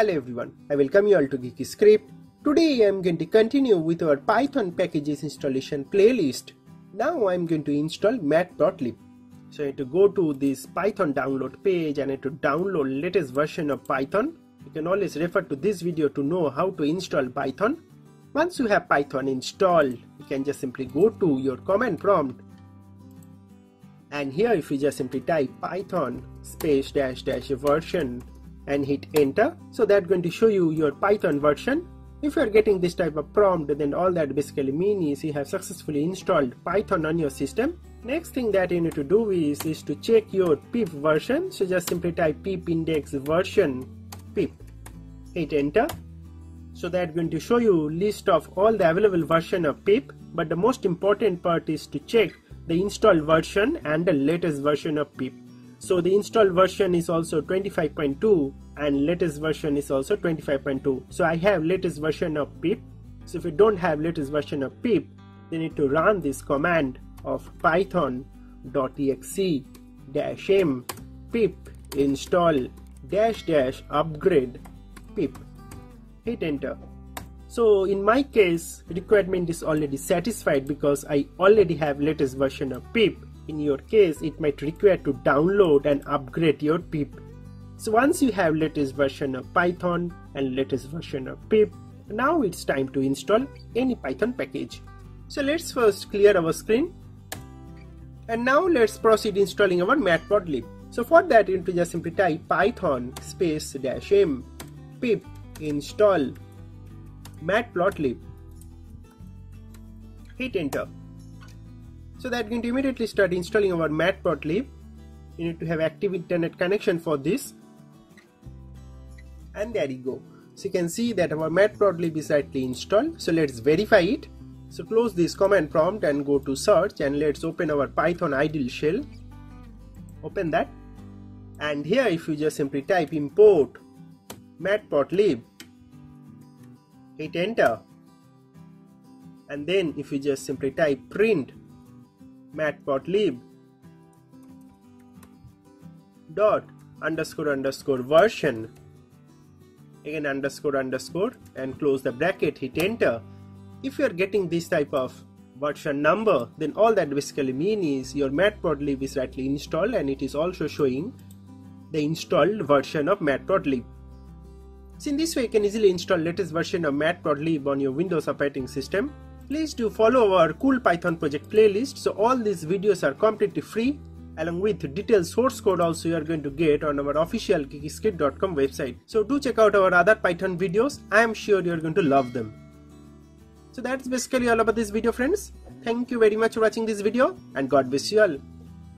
Hello everyone, I welcome you all to Geeky Script. Today I am going to continue with our Python packages installation playlist. Now I am going to install matplotlib. So I need to go to this Python download page and I need to download latest version of Python. You can always refer to this video to know how to install Python. Once you have Python installed, you can just simply go to your command prompt and here if you just simply type python space dash dash version and hit enter. So that's going to show you your python version. If you are getting this type of prompt then all that basically means is you have successfully installed python on your system. Next thing that you need to do is, is to check your pip version. So just simply type pip index version pip. Hit enter. So that's going to show you list of all the available version of pip. But the most important part is to check the installed version and the latest version of pip so the installed version is also 25.2 and latest version is also 25.2 so i have latest version of pip. So if you don't have latest version of pip you need to run this command of python.exe m pip install dash dash upgrade pip. Hit enter. So in my case, requirement is already satisfied because I already have latest version of pip. In your case, it might require to download and upgrade your pip. So once you have latest version of Python and latest version of pip, now it's time to install any Python package. So let's first clear our screen. And now let's proceed installing our matplotlib. So for that, you need to just simply type python space dash m pip install matplotlib. Hit enter. So that's going to immediately start installing our matplotlib. You need to have active internet connection for this. And there you go. So you can see that our matplotlib is rightly installed. So let's verify it. So close this command prompt and go to search and let's open our Python idle shell. Open that. And here if you just simply type import matplotlib hit enter and then if you just simply type print matplotlib dot underscore underscore version. Again underscore underscore and close the bracket hit enter. If you are getting this type of version number then all that basically mean is your matplotlib is rightly installed and it is also showing the installed version of matplotlib. So in this way you can easily install latest version of matplotlib on your Windows operating system. Please do follow our cool Python project playlist so all these videos are completely free along with detailed source code also you are going to get on our official geekyscript.com website. So do check out our other Python videos. I am sure you are going to love them. So that's basically all about this video friends. Thank you very much for watching this video and God bless you all.